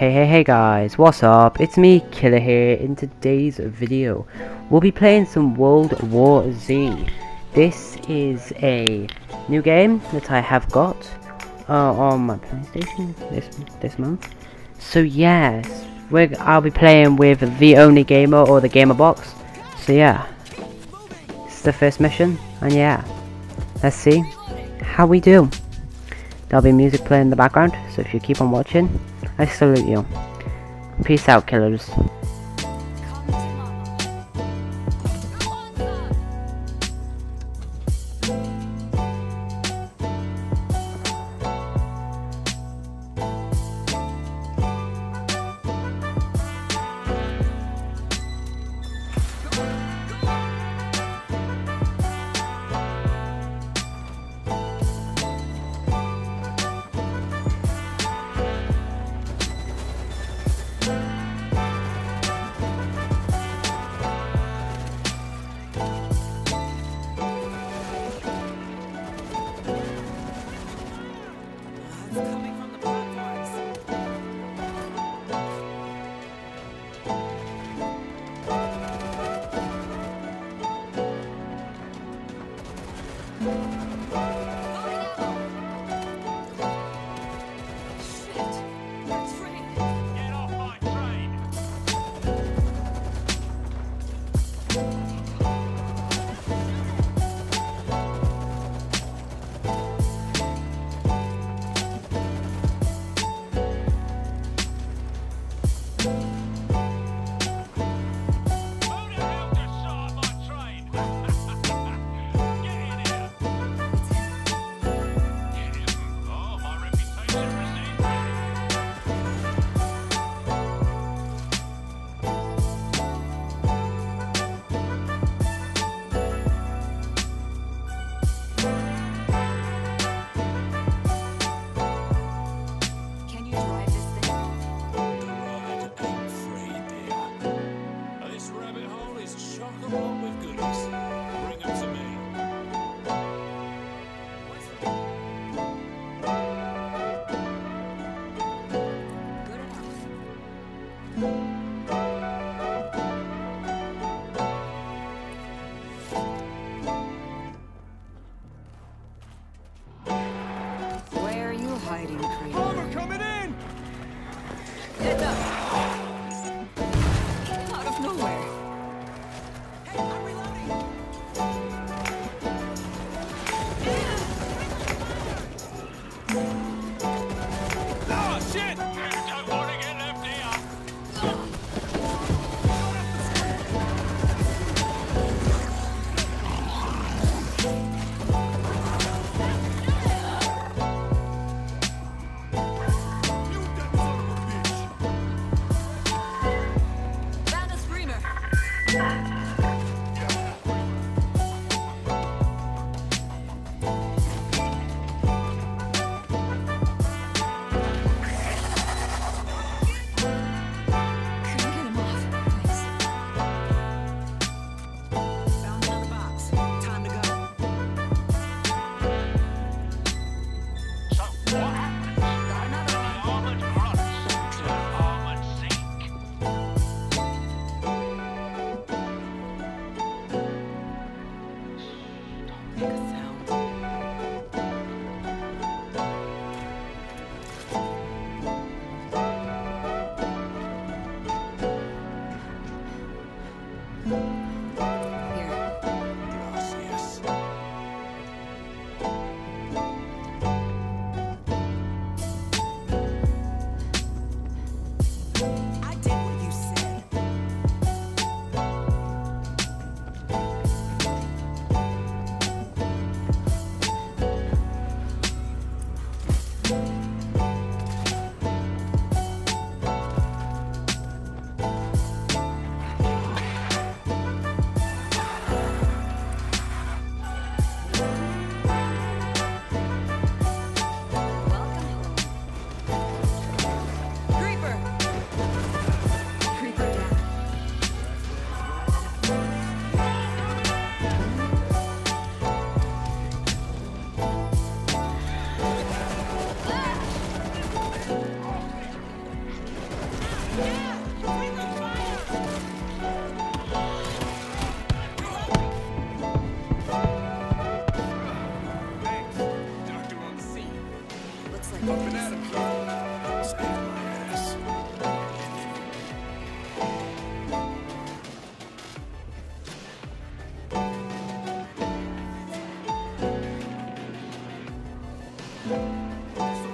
Hey hey hey guys, what's up? It's me, Killer here. In today's video, we'll be playing some World War Z. This is a new game that I have got uh, on my PlayStation this this month. So yes, we're, I'll be playing with the only gamer or the gamer box. So yeah, it's the first mission, and yeah, let's see how we do. There'll be music playing in the background, so if you keep on watching, I salute you. Peace out, killers. Hole is chock-a-block with goodies. Bring 'em to me. Where are you hiding, Kramer? Bomber coming in! Heads up! Música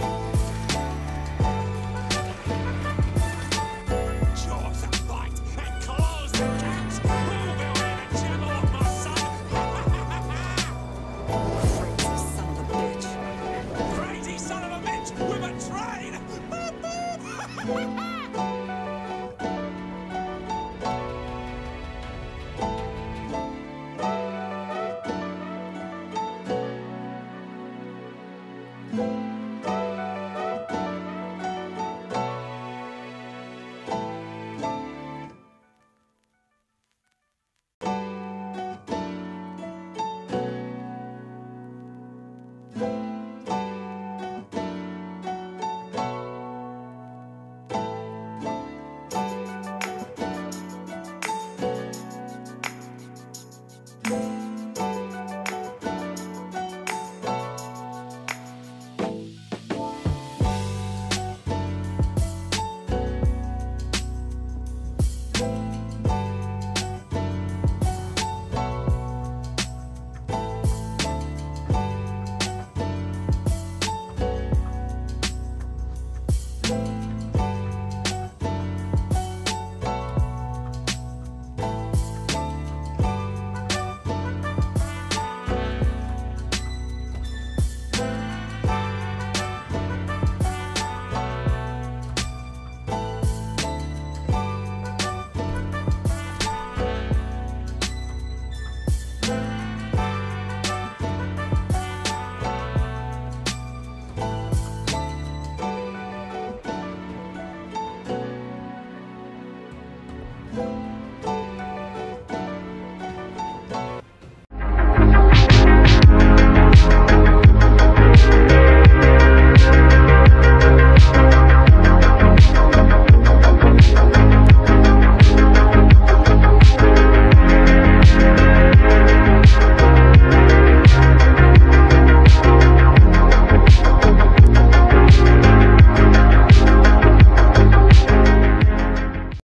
Bye.